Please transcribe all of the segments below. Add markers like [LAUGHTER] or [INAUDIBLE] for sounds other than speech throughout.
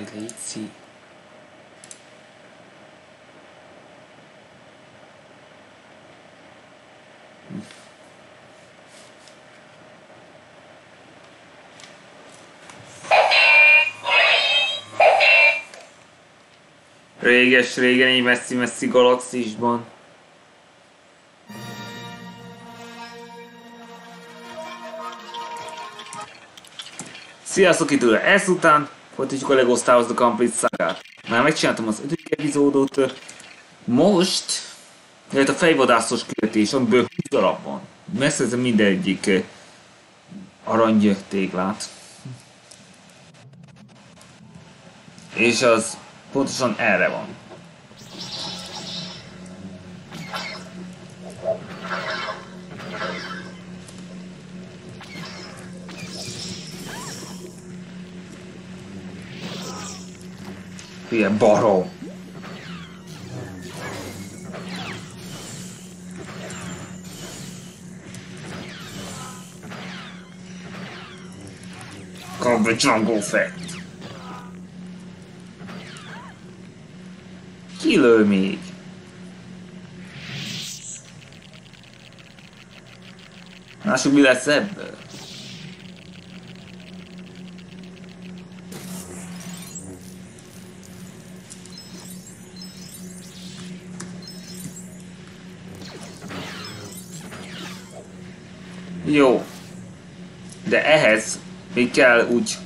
Jaj, léci. Réges-régen egy messzi-messzi galaxisban. Sziasztok, itt Ezután folytatjuk a LEGO Star Wars The Complete Saga-t. Már megcsináltam az ötödik epizódot. Most jött a fejvadászos küldetés, amiből 20 darab van. Megszerzem mindegyik eh, arany téglát. És az pontosan erre van. Hülye baró. Come jungle fett. Ki lő még? Lássuk mi lesz ebből. Jó. De ehhez még kell úgy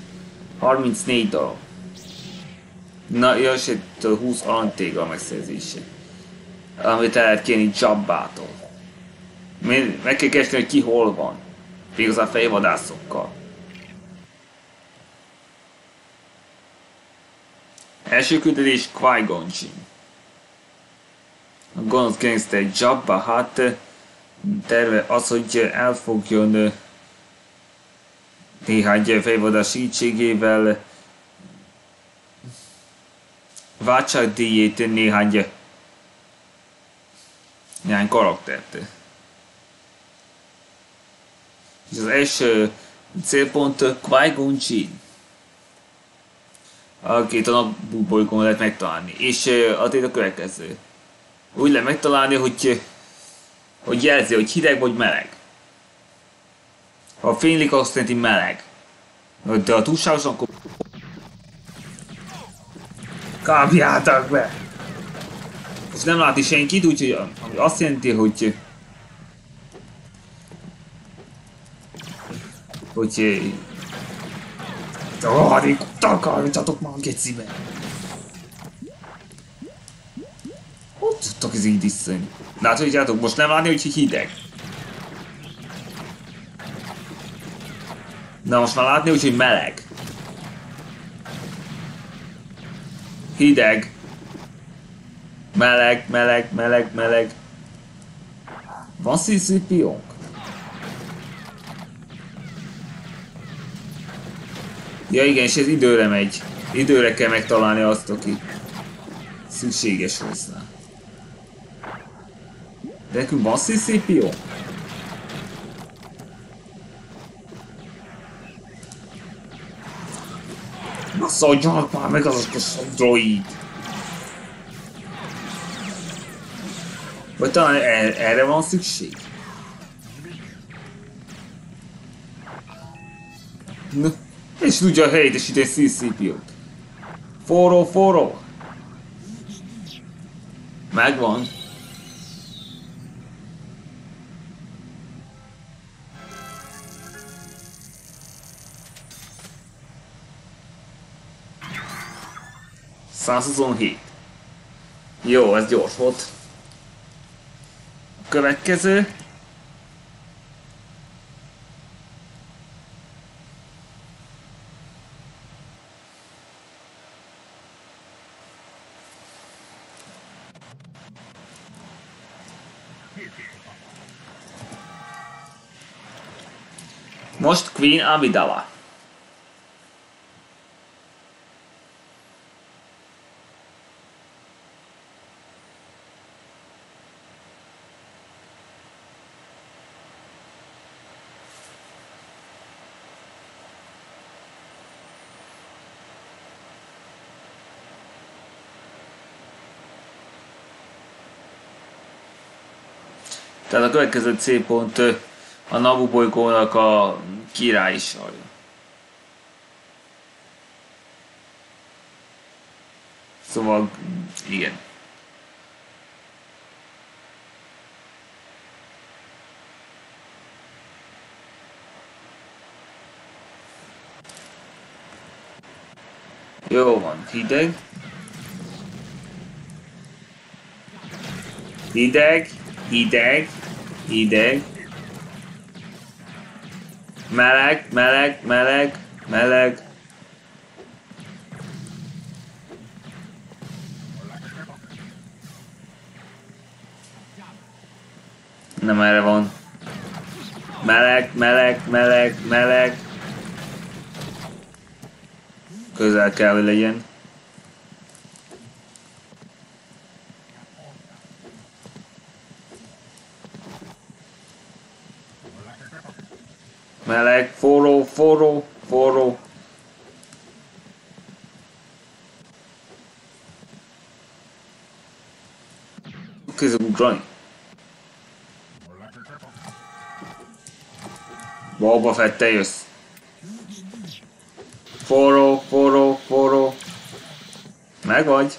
34 darab. Na, jössz itt 20 aranytéga megszerzése. Amit el lehet kérni Jabbától. Meg kell keresni, hogy ki hol van. Még a fejvadászokkal. Első küldetés Qui-Gon A gonosz gangster Jabba, hát terve az, hogy elfogjon néhány fejvadas segítségével váltságdíjét néhány néhány karaktert. És az első célpont Qui-Gon Jinn akit a napbolygón lehet megtalálni. És a tét a következő. Úgy lehet megtalálni, hogy hogy jelzi, hogy hideg vagy meleg. Ha fénylik, azt jelenti meleg. De a túlságosan, akkor... Kapjátok be! És nem látni senkit, úgyhogy azt jelenti, hogy... Hogy... Rohadik, takarítsatok már a gecibe! Hogy tudtok ez így iszony? Láthatjátok, most nem látni, hogy hideg. Na most már látni, hogy meleg. Hideg. Meleg, meleg, meleg, meleg. Van szíszípiónk? Ja igen, és ez időre megy. Időre kell megtalálni azt, aki szükséges hozzá. De nekünk van CCPO? Na szóljanak már meg azok a droid! Vagy talán er erre van szükség? Na, és tudja helyettesíteni CCP-ot. Forró, forró! Megvan. Hét. Jó, ez gyors volt. Következő. Most Queen Amidala. Tehát a következő célpont a Nabu bolygónak a királyi sarja. Szóval, igen. Jó van, hideg. Hideg, hideg, hideg. Meleg, meleg, meleg, meleg. Nem erre van. Meleg, meleg, meleg, meleg. Közel kell, hogy legyen. Meleg, forró, forró, forró. Kezdek ugrani. Boba Fett, te jössz. Forró, forró, forró. Meg vagy.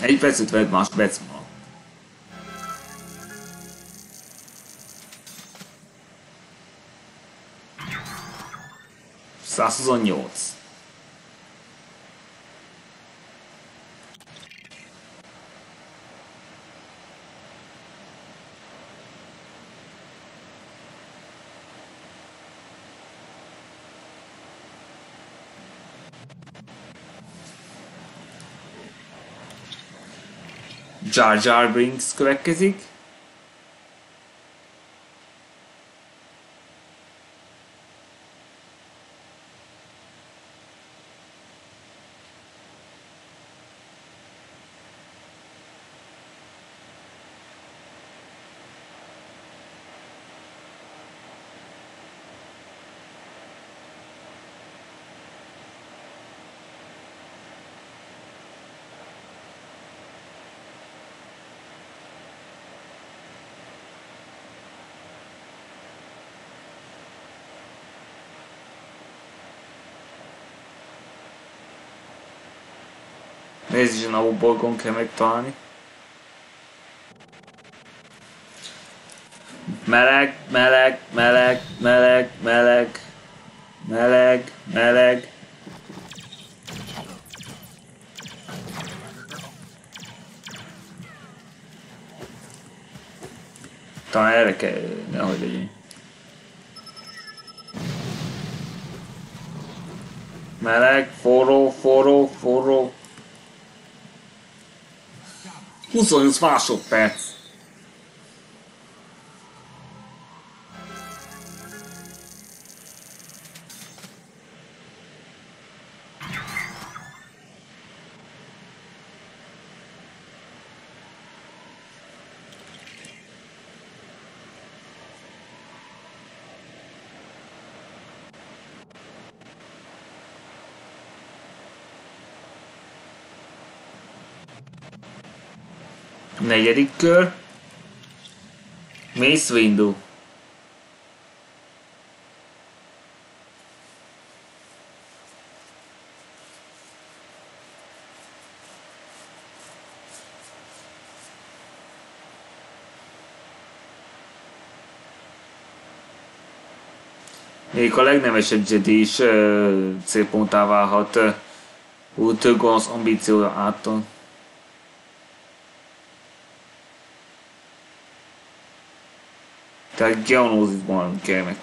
Egy percet vedd más perc ma. Százhuszonnyolc. Jar Jar Binks következik. A bolygón kell megtalálni. Meleg, meleg, meleg, meleg, meleg, meleg. Talán erre kell, nehogy legyen. Meleg, forró, forró, forró. 28 másodperc. Negyedik kör. Mace Windu. Még a legnevesebb Jedi is uh, célponttá válhat uh, úgy több gonosz ambíciója által. That Jones is one of Gary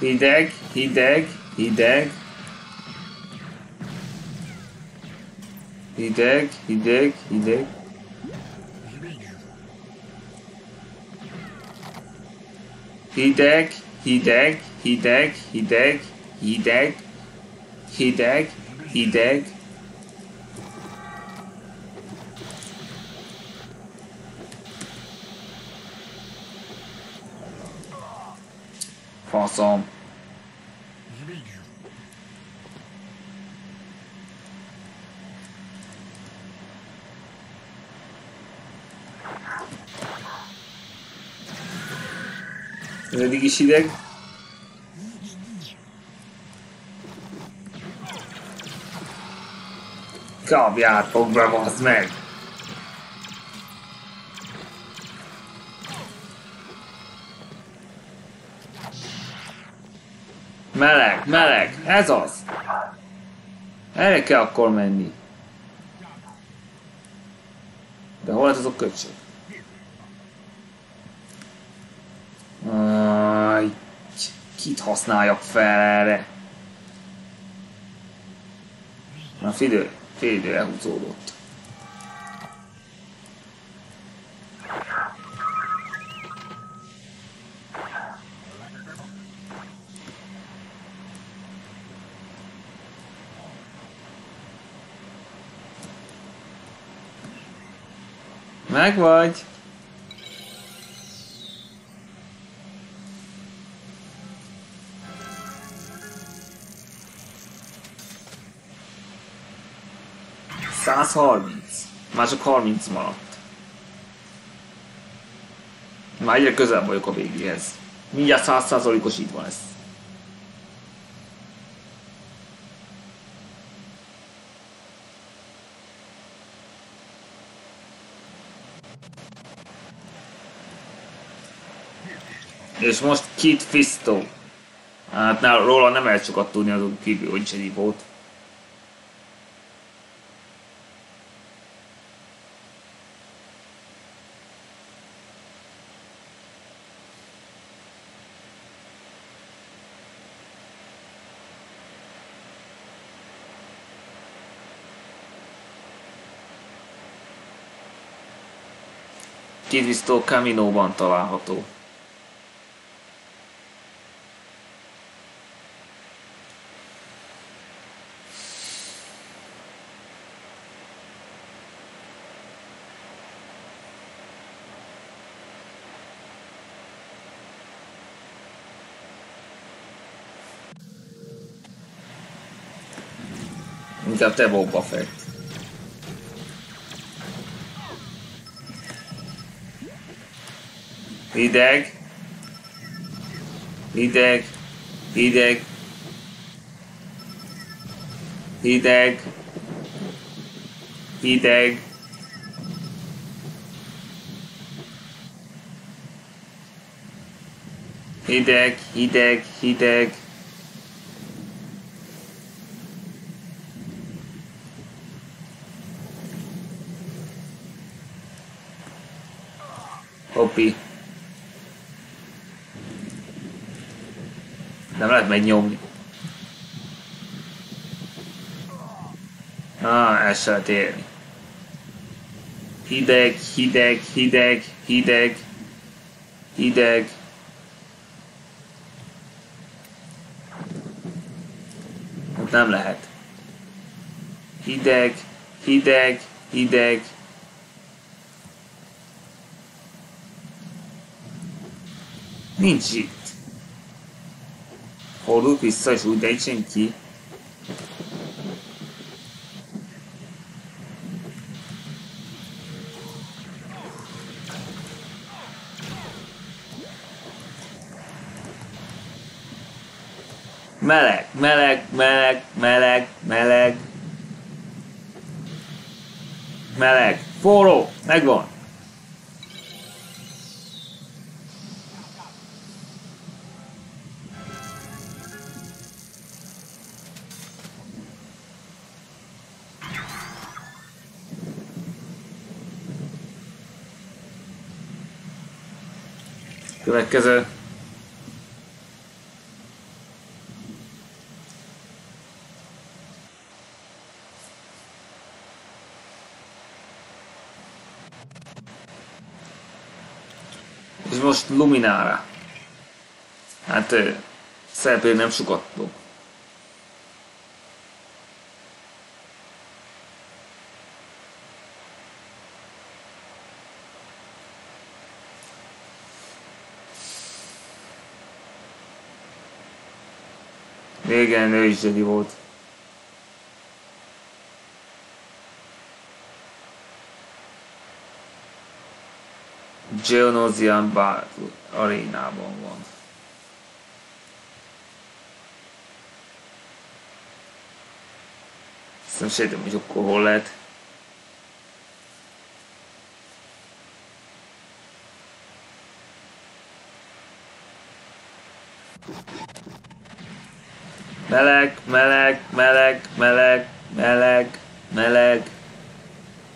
He dead, he dead, he dead. He dead, he dead, he dead. He deck, he deck, he deck, he deck, he deck, he deck, he deck. Awesome. Is hideg. Kapjátok be, meg! Meleg, meleg, ez az! Erre kell akkor menni. De hol lett az a kit használjak fel erre? Na, fidő, fél idő elhúzódott. Meg vagy? Száz harminc. Már csak harminc maradt. Már egyre közel vagyok a végéhez. Mindjárt százszázalékos itt van ez. És most Kit Fisto. Hát nála, róla nem lehet sokat tudni azon kívül, hogy volt. Kid Fisto Camino-ban található. Inkább te Boba Fett. Hideg. Hideg. Hideg. Hideg. Hideg. Hideg, hideg, hideg. Hoppi. Nem lehet megnyomni. Ah, lehet érni. Hideg, hideg, hideg, hideg, hideg. Ott nem lehet. Hideg, hideg, hideg. Nincs itt. Fordulok vissza, és úgy dejtsen ki. Meleg, meleg, meleg, meleg, meleg. Meleg, forró, megvan. Következő. És most Luminára. Hát szereplő nem sokat dob. Igen, ő is Jedi volt. Geonosian Battle arénában van. Azt sejtem, hogy akkor hol lehet. Meleg, meleg, meleg, meleg, meleg, meleg,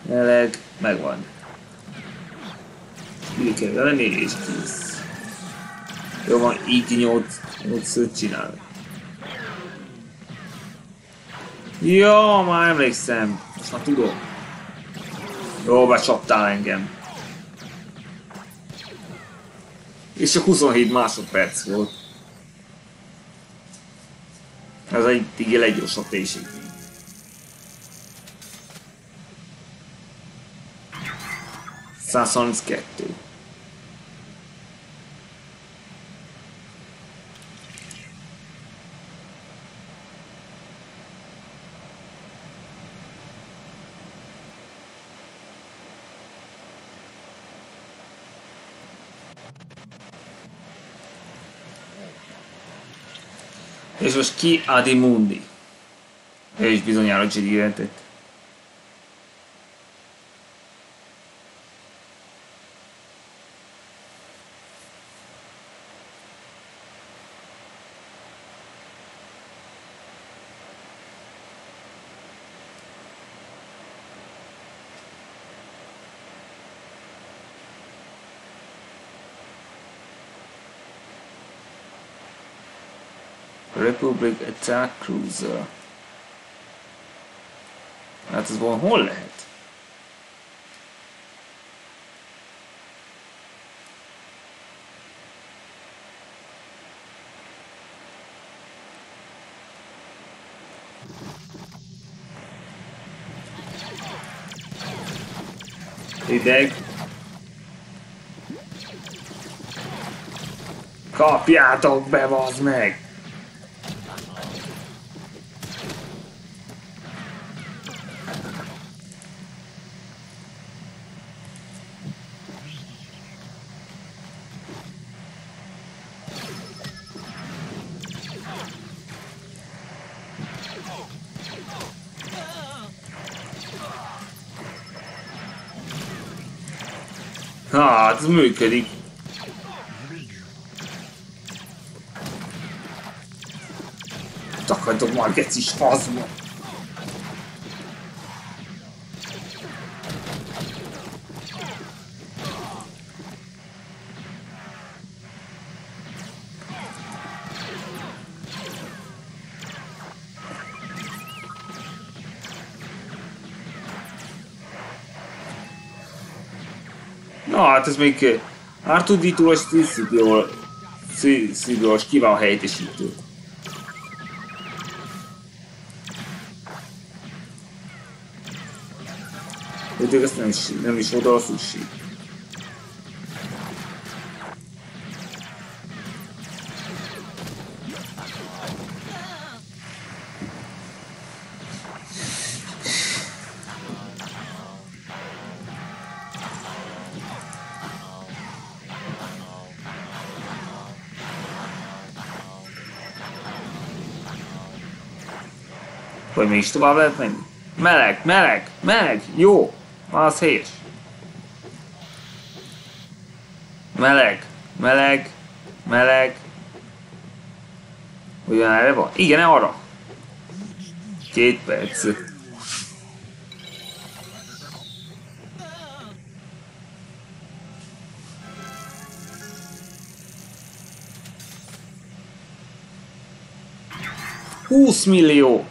meleg, megvan. Így kell lenni, és. Jó van, így 8, 8 csinál. Jó, már emlékszem. Most már tudom. Jó, becsaptál engem. És csak 27 másodperc volt. Ez egy így leggyorsabb teljesítmény. Százharminckettő. Most ki Adi Mundi? Ő is bizonyára Jedi Attack Cruiser. Hát ez van hol lehet? Ideg. Kapjátok be, vazd meg! Hát, ez működik. Takadok már, gecis fazma. Na hát ez még R2D2-os Szidós kivál helyettesítő. De ezt nem is, nem is oda a sushi. Vagy még is tovább lehet menni? Meleg, meleg, meleg, jó, az helyes. Meleg, meleg, meleg. Ugyan erre van? Igen, arra. Két perc. Húsz millió!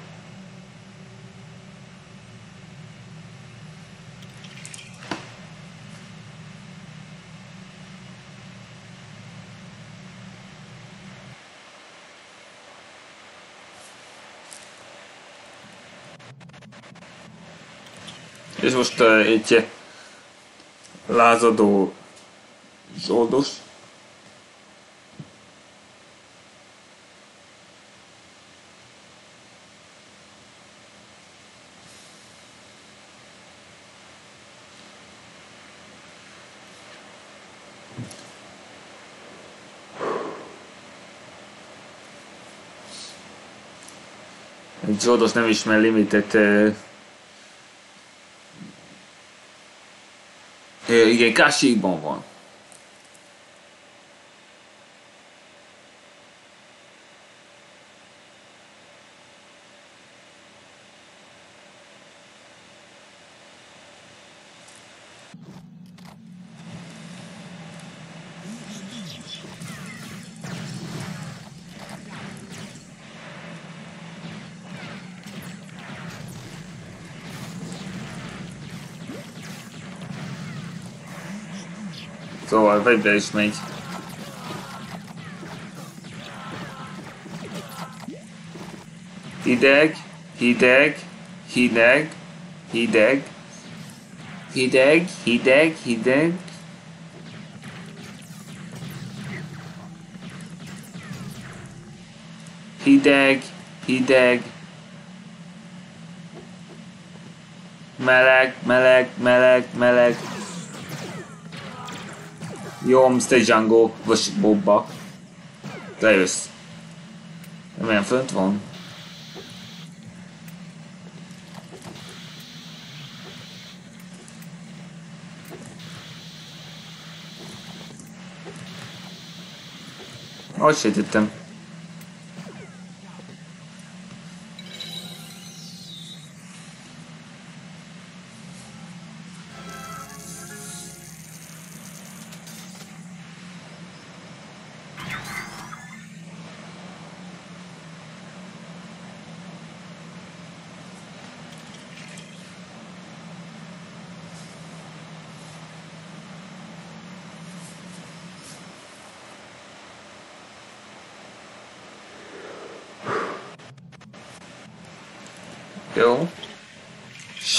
És most eh, egy lázadó zsoldos. Zsoldos nem ismer limitet Uh, igen, Kásikban van. Szóval vegybe is megy. Hideg, hideg, hideg, hideg, hideg, hideg, hideg. Hideg, hideg. Meleg, meleg, meleg, meleg. Jó, Mr. Django, vagy Bobba. Te jössz. Milyen fönt van? Ahogy sejtettem.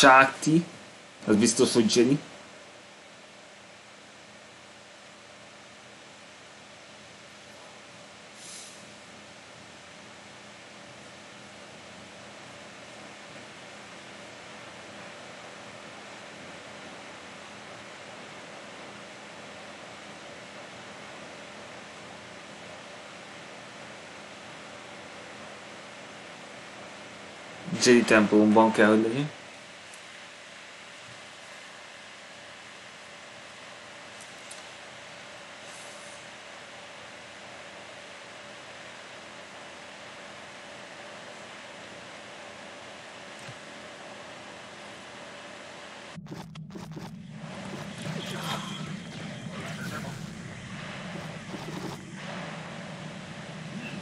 Sáti. Az biztos, hogy Jenny. Jedi templomban kell, hogy legyen.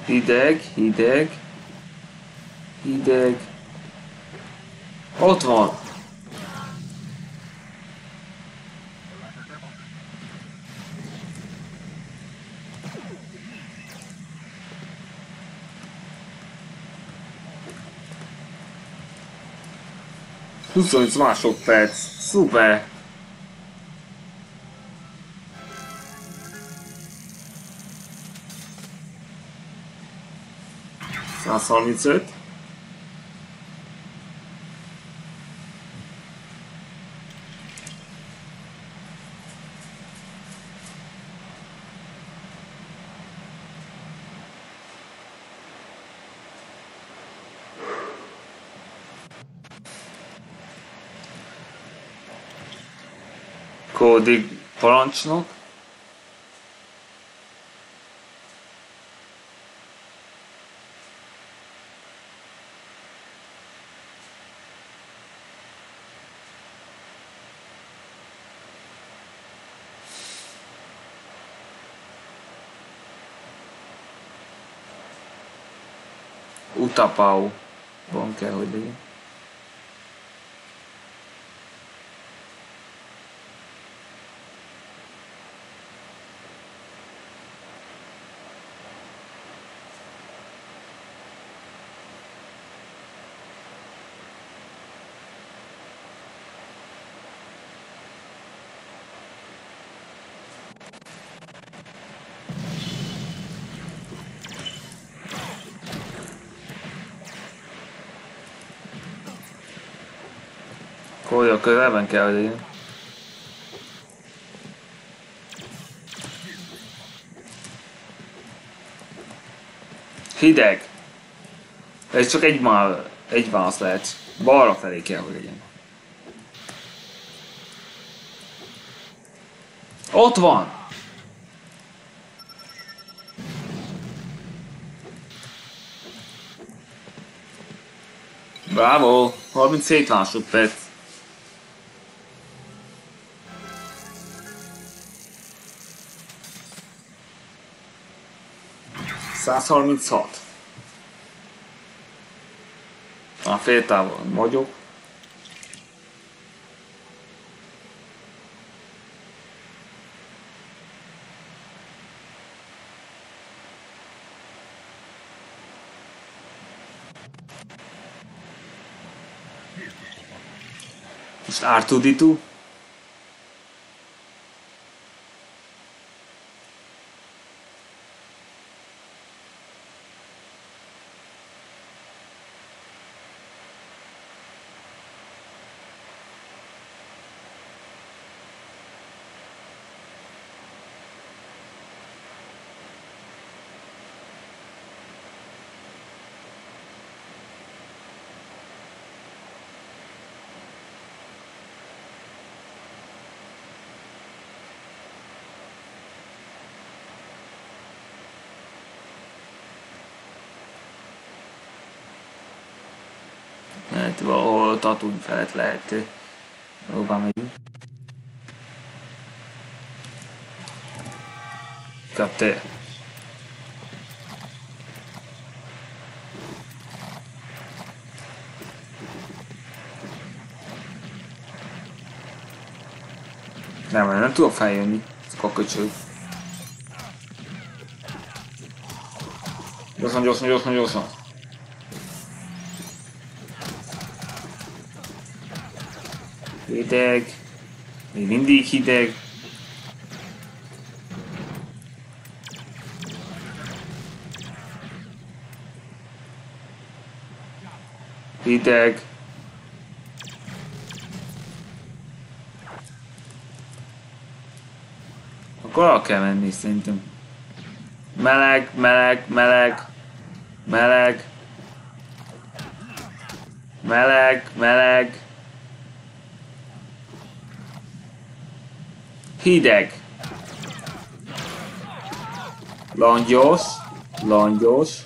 Hideg, hideg, hideg. Ott van. Huszonöt másodperc. Szuper. 135. Kódig parancsnok. Utapau. Van kell, hogy legyen. Kója közelben kell, hogy legyen. Hideg. Ez csak egy, már, egy válasz lehet. Balra felé kell, hogy legyen. Ott van! Bravo! 37 másodperc. Százharminchat. A féltávon vagyok. Most R2D2. Hát valahol Tatooine felett lehet. Hova megyünk? Kapte. Nem, nem tudok feljönni. Ez kaköcsög. Gyorsan, gyorsan, gyorsan, gyorsan. Hideg. Még mindig hideg. Hideg. Akkor el kell menni szerintem. Meleg, meleg, meleg. Meleg. Meleg, meleg. Hideg. Langyos. Langyos.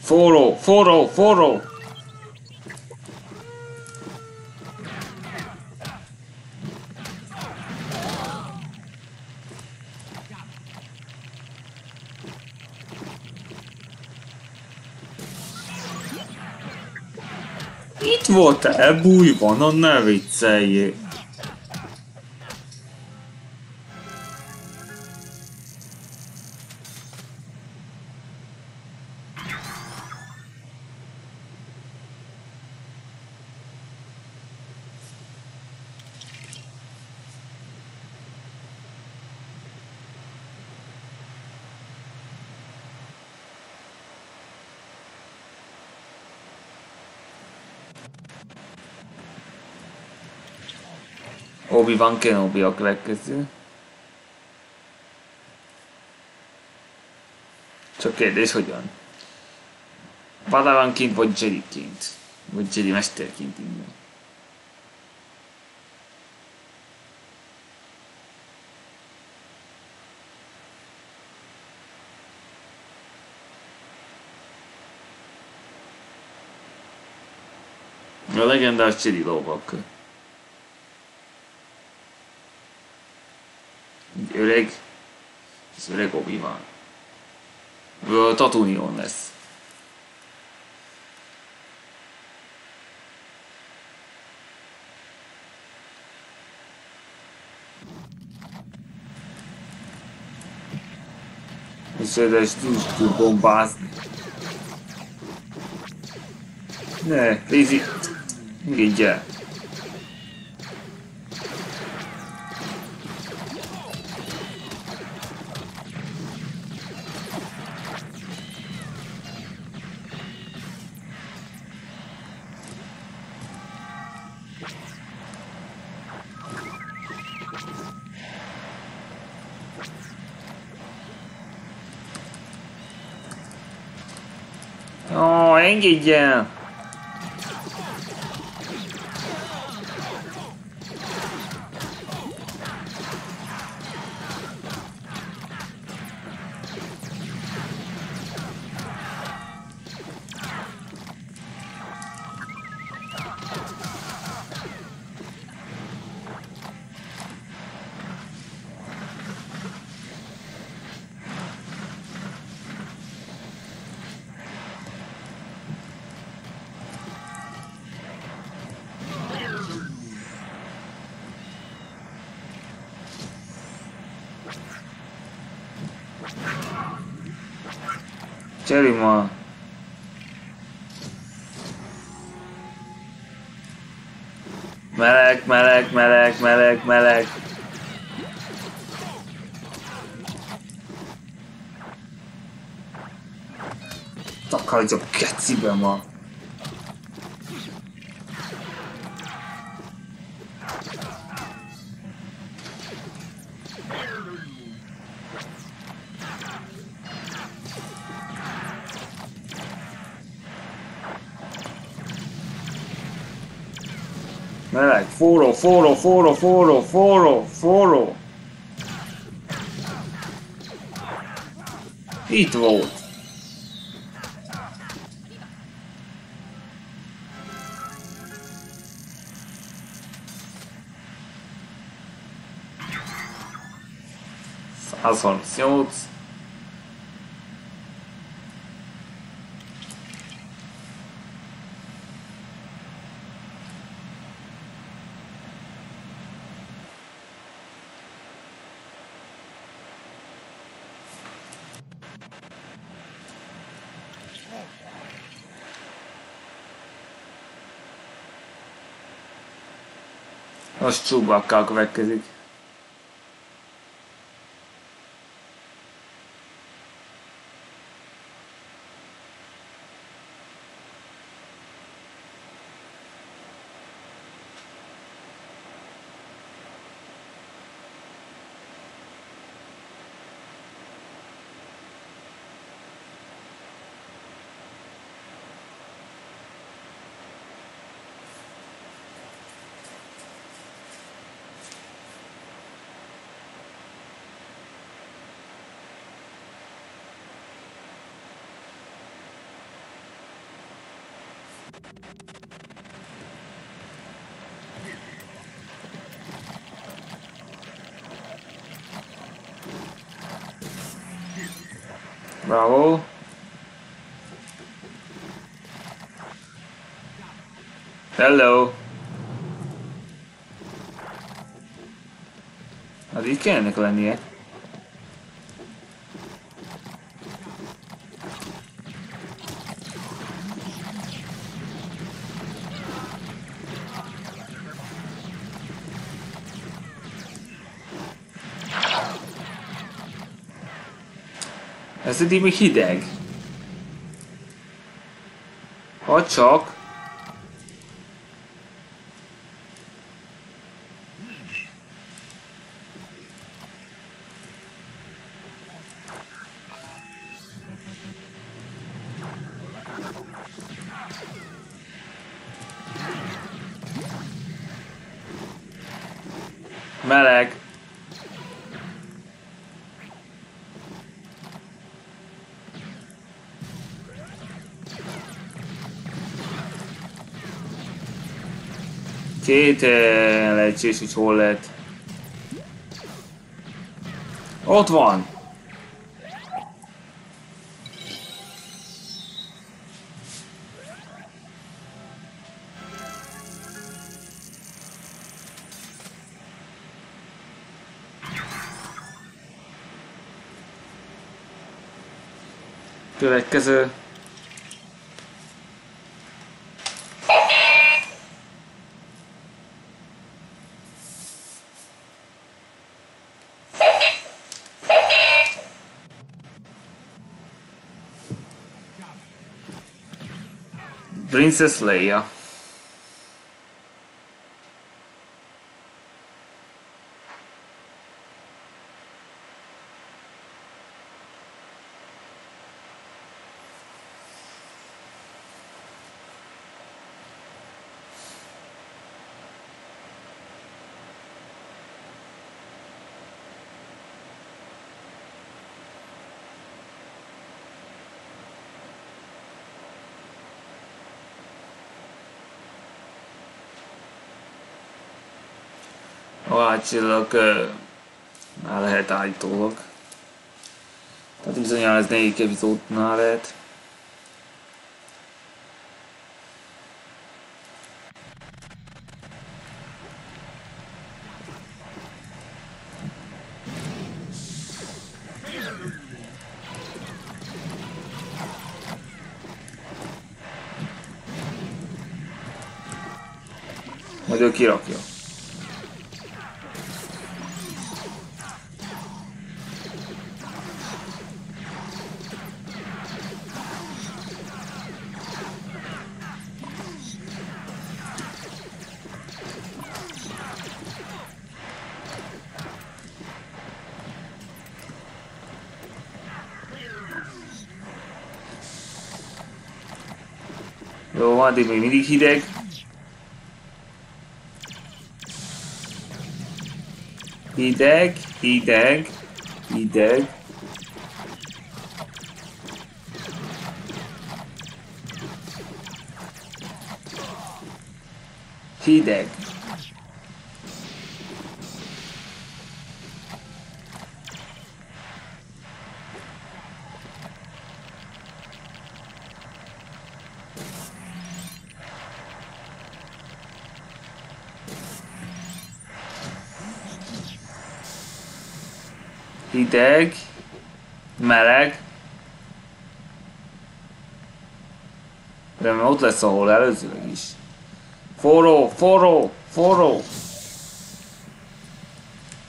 Forró, forró, forró. Itt voltál bújva, na ne vicceljél. Obi-Wan Kenobi a következő. Csak kérdés, hogyan? Padawanként vagy Jedi-ként? Vagy Jedi mesterként innen. A legendás Jedi lovak. Egy öreg, az öreg obi van. Tatunion lesz. Összedes tud bombázni. Ne, Ó, engedj el! Cseri ma. Meleg, meleg, meleg, meleg, meleg. Takardj a ma. Forró, forró, forró, forró, forró, forró. Itt volt. Százharmincnyolc. Most Chewbacca következik. Bravo. Hello. Az így kell ennek lennie. Ez eddig még hideg. Ha csak... Két lehetséges, hogy hol lehet. Ott van! Következő. Princess Leia. A hátcsillag már lehet állítólag. Tehát bizonyára ez negyedik epizódnál lehet. Majd ő kirakja. Addig még mindig hideg. Hideg, hideg, hideg. Hideg. Hideg, meleg, de ott lesz, ahol előzőleg is. Forró, forró, forró.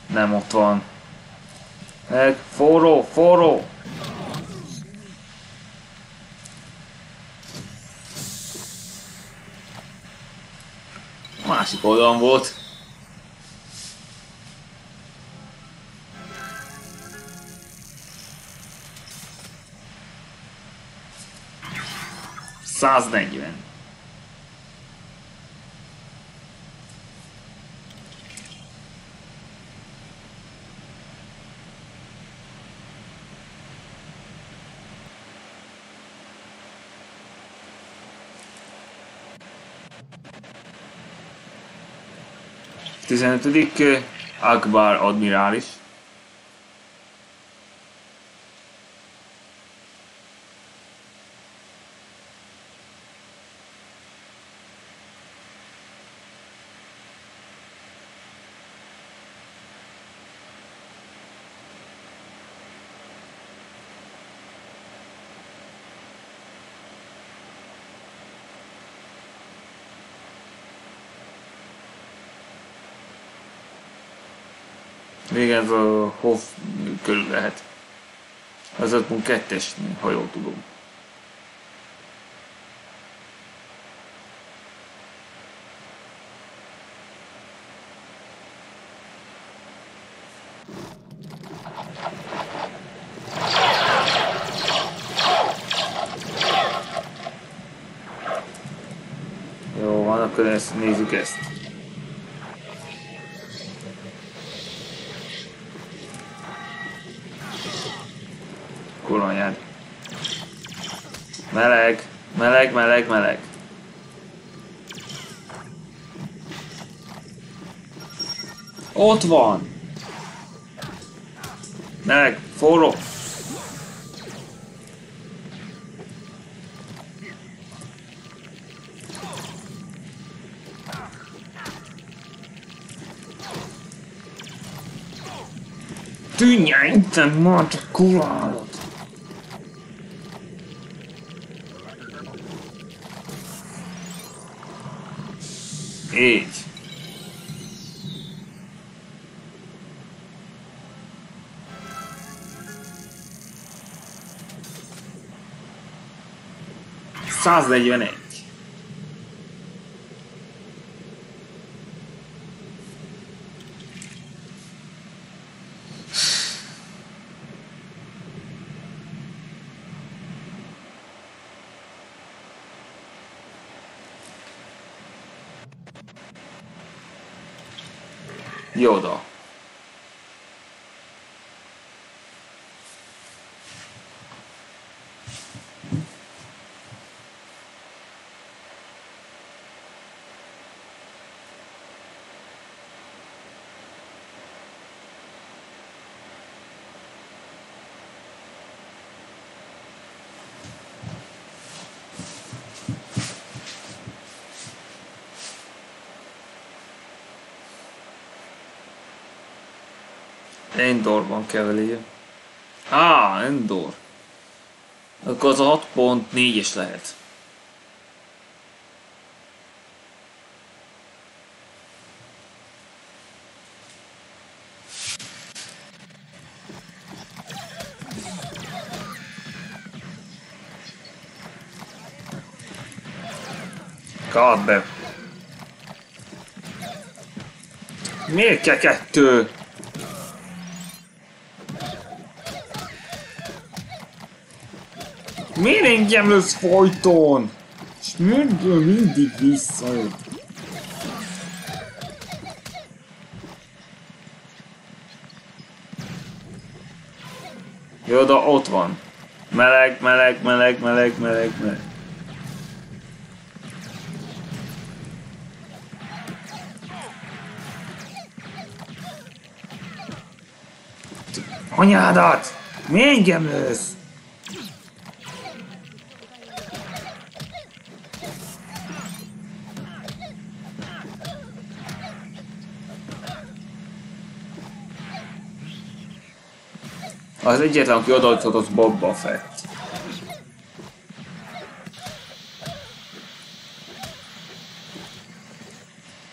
Nem ott van. Meg, forró, forró. Másik oldalon volt. Száznegyven. Tizenötödik Akbar admirális. A Hoff körül lehet. Az 5.2-es, ha jól tudom. Jó van, akkor ezt, nézzük ezt. Meleg, meleg, meleg, meleg. Ott van! Meleg, forró! Tűnj el innen, mondd, 杀死在医院内。Endorban kell vele Á, ah, Endor. Akkor az a 6.4-es lehet. Kard be. Miért kell kettő? Miért engem lesz folyton? És miért mindig visszajött? Jó, de ott van. Meleg, meleg, meleg, meleg, meleg, meleg. Anyádat! Mi engem lősz? Az egyetlen, aki odaadott, az Boba Fett.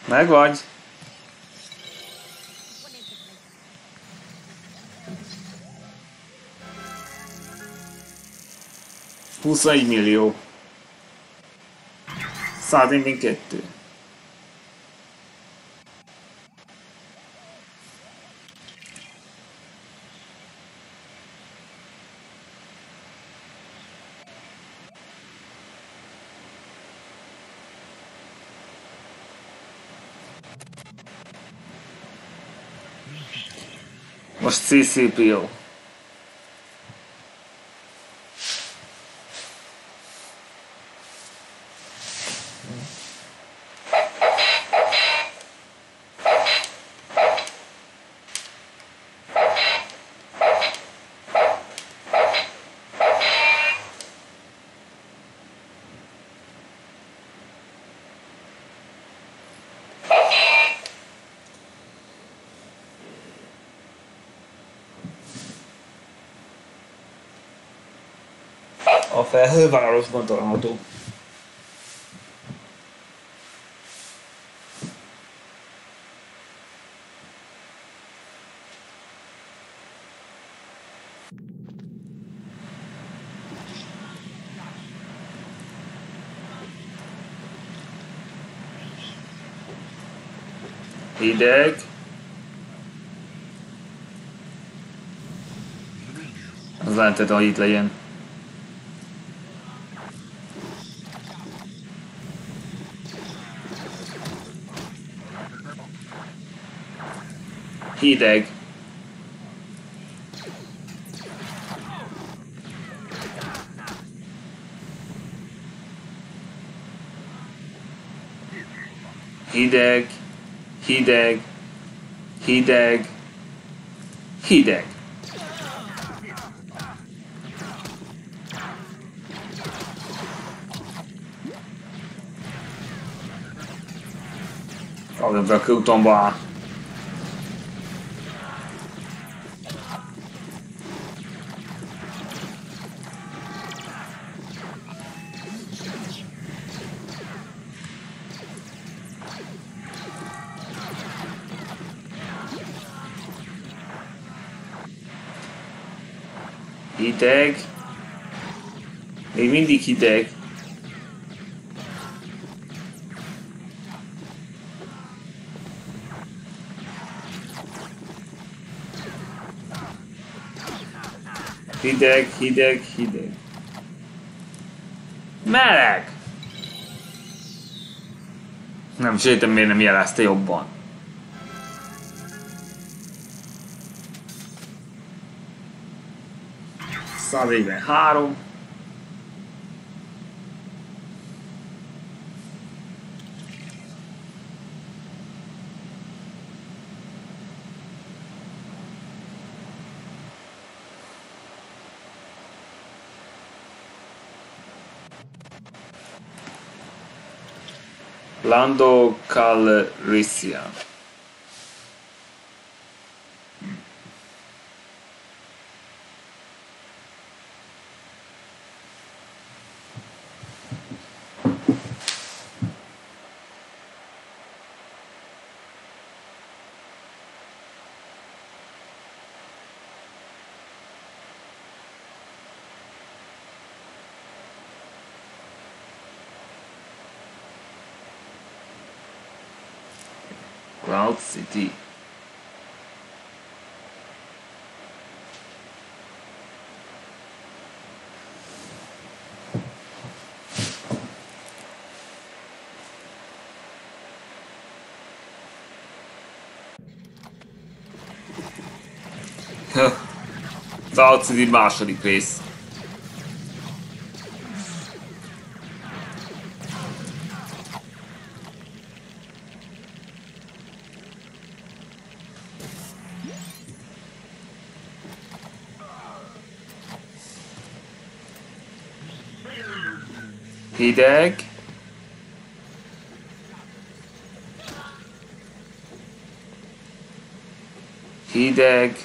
Meg vagy? 21 millió. 142. Most CCPO. a felhővárosban található. Hideg. Az lehetett, hogy itt legyen. Hideg. Hideg, hideg, hideg, hideg. Allora, perché un tomba hideg. Még mindig hideg. Hideg, hideg, hideg. Meleg! Nem sejtem, miért nem jelezte jobban. Szalvéve három. Lando Calrissian. Cloud City. [LAUGHS] Cloud City Marshall di Chris. Hideg. Hideg.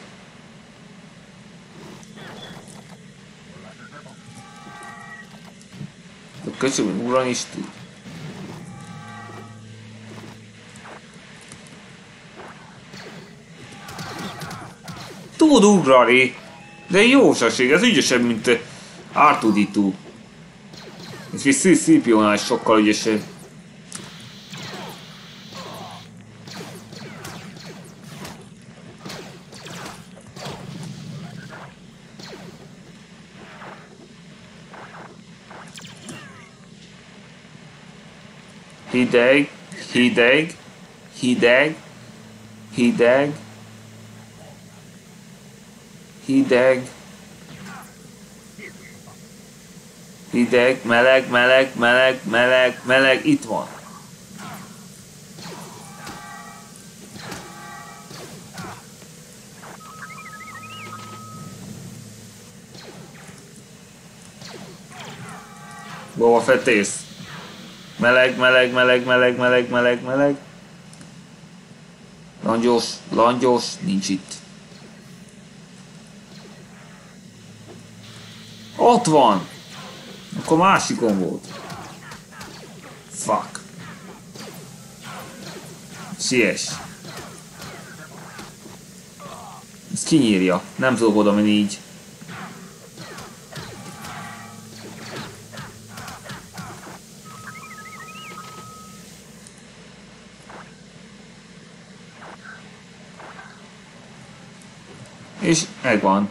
De köszönöm, uran is tud. Ugrani, de jósaség, ez ügyesebb, mint R2D2. És Szipionál sokkal ügyesebb. Hideg, hideg, hideg, hideg, hideg. Hideg, meleg, meleg, meleg, meleg, meleg, itt van. Boba Fettész. Meleg, meleg, meleg, meleg, meleg, meleg, meleg. Langyos, langyos, nincs itt. Ott van! Akkor másikon volt. Fuck. Siess. Ez kinyírja. Nem tudok oda menni így. És megvan.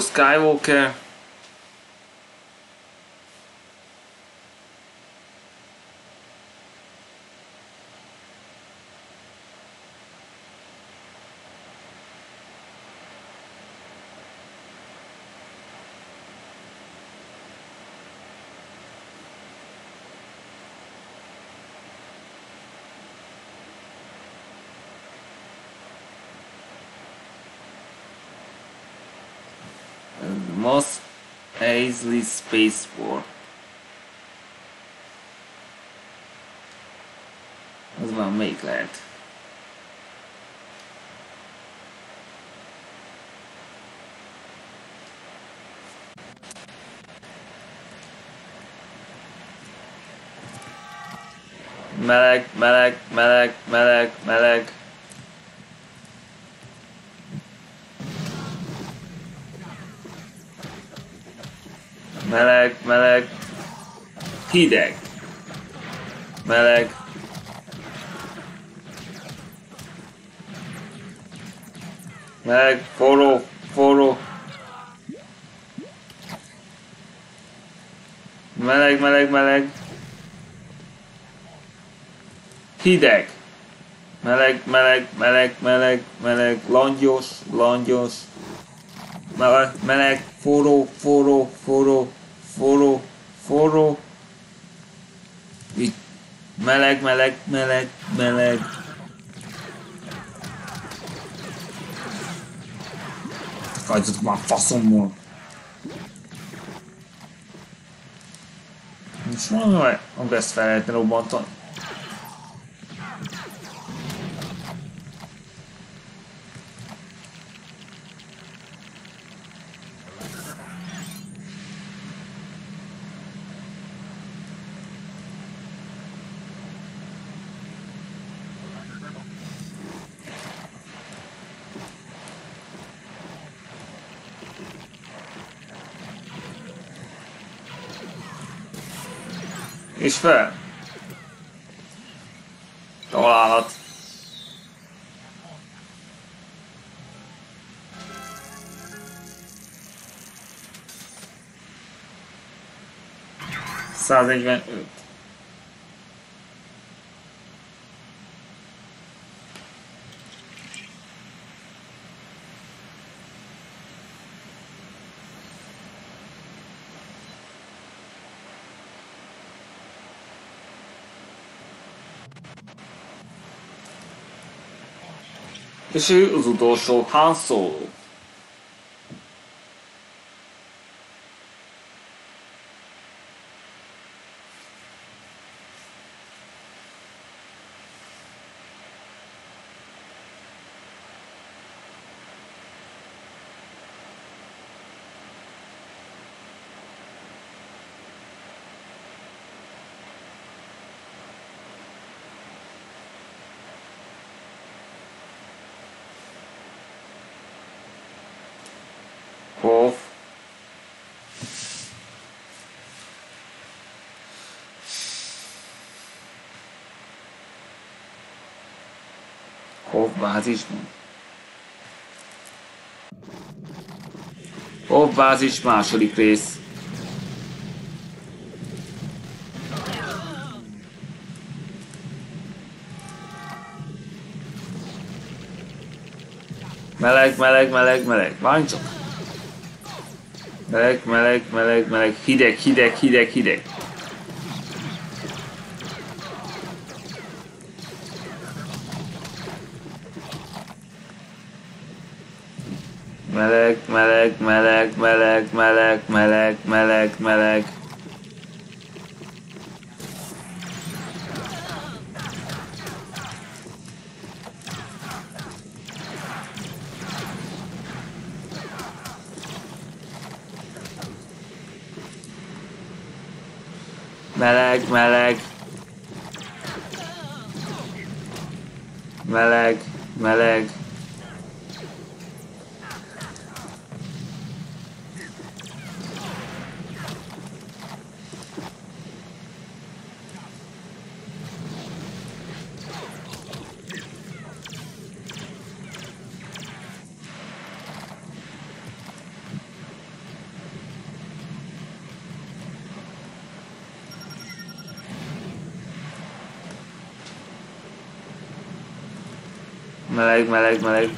Skywalker. Mos Eisley Space War. Az van, melyik lehet? Meleg, meleg, meleg, meleg, meleg. Meleg, meleg. Hideg. Meleg. Meleg, forró, forró. Meleg, meleg, meleg. Hideg. Meleg, meleg, meleg, meleg, meleg, langyos, langyos. Meleg, meleg, forró, forró, forró forró, forró, itt meleg, meleg, meleg, meleg. Hagyjatok már faszomból. Most van, hogy ezt fel lehetne robbantani. És fel. Találat. Száznegyvenöt. És ő This is the dorsal hansel. Hoff bázisban. Hoff bázis második rész. Meleg, meleg, meleg, meleg. Várj csak. Meleg, meleg, meleg, meleg, hideg, hideg, hideg, hideg. Meleg, meleg, meleg, meleg, meleg, meleg, meleg, meleg. Meleg, meleg. Meleg, meleg. Meleg.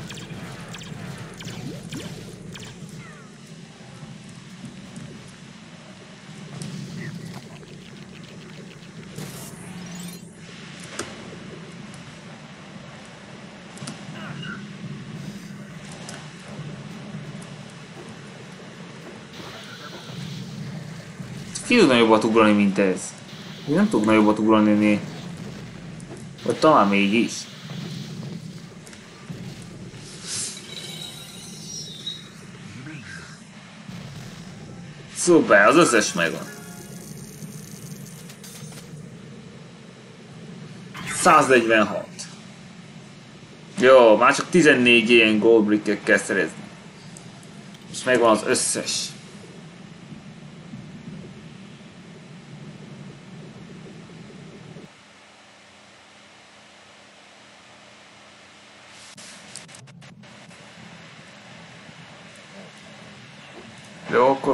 Ki tud nagyobbat ugrani, mint ez? Nem tudok nagyobbat ugrani, vagy talán mégis. Szuper, az összes megvan. 146. Jó, már csak 14 ilyen goldbricket kell szerezni. És megvan az összes. Jó, akkor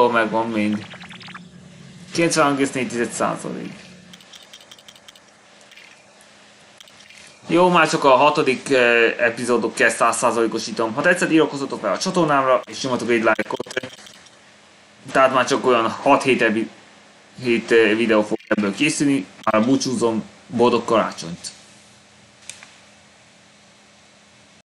Jó, megvan mind. 93,4 százalék. Jó, már csak a hatodik eh, epizódok kell 100%-osítom. Ha tetszett, iratkozzatok fel a csatornámra, és nyomatok egy lájkot. Tehát már csak olyan 6-7 epi hét videó fog ebből készülni. Már búcsúzom, boldog karácsonyt!